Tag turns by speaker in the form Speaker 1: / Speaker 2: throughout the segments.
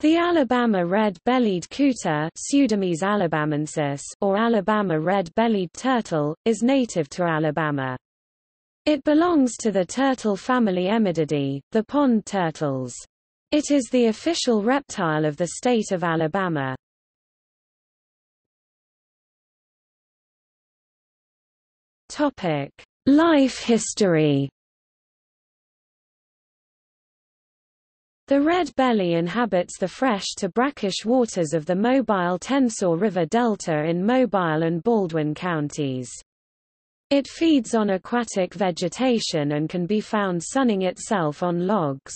Speaker 1: The Alabama red-bellied cooter alabamensis or Alabama red-bellied turtle, is native to Alabama. It belongs to the turtle family Emydidae, the pond turtles. It is the official reptile of the state of Alabama. Life history. The red belly inhabits the fresh to brackish waters of the Mobile Tensaw River Delta in Mobile and Baldwin counties. It feeds on aquatic vegetation and can be found sunning itself on logs.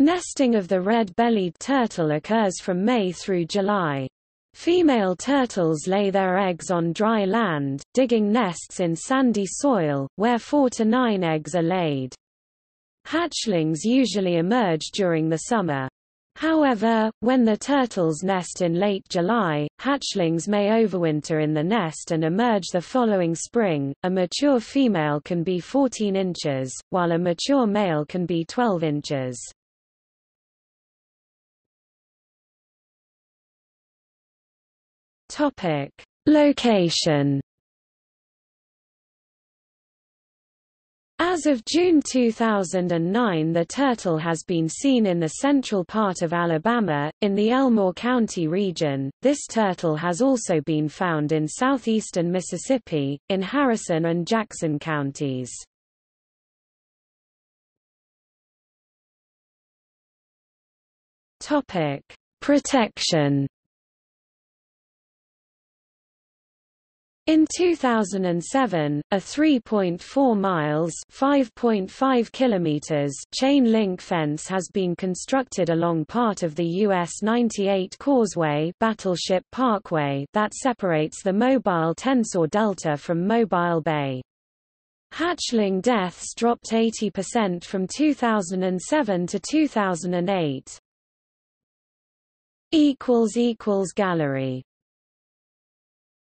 Speaker 1: Nesting of the red-bellied turtle occurs from May through July. Female turtles lay their eggs on dry land, digging nests in sandy soil, where four to nine eggs are laid. Hatchlings usually emerge during the summer. However, when the turtles nest in late July, hatchlings may overwinter in the nest and emerge the following spring. A mature female can be 14 inches, while a mature male can be 12 inches. Topic: Location As of June 2009 the turtle has been seen in the central part of Alabama, in the Elmore County region. This turtle has also been found in southeastern Mississippi, in Harrison and Jackson counties. Topic: Protection In 2007, a 3.4 miles (5.5 kilometers) chain link fence has been constructed along part of the US 98 Causeway Battleship Parkway that separates the Mobile Tensaw Delta from Mobile Bay. Hatchling deaths dropped 80% from 2007 to 2008. equals equals Gallery